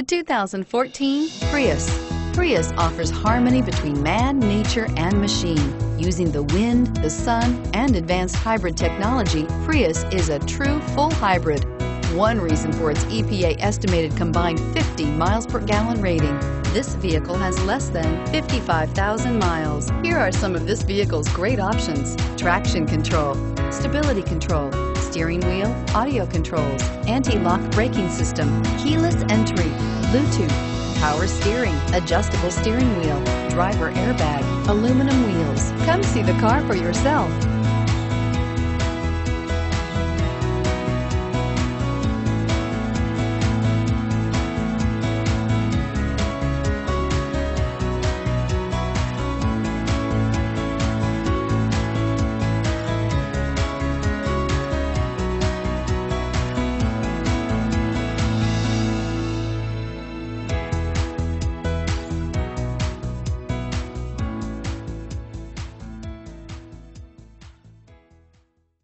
The 2014 Prius. Prius offers harmony between man, nature, and machine. Using the wind, the sun, and advanced hybrid technology, Prius is a true full hybrid. One reason for its EPA estimated combined 50 miles per gallon rating. This vehicle has less than 55,000 miles. Here are some of this vehicle's great options. Traction control, stability control, steering wheel, audio controls, anti-lock braking system, keyless entry, Bluetooth, power steering, adjustable steering wheel, driver airbag, aluminum wheels. Come see the car for yourself.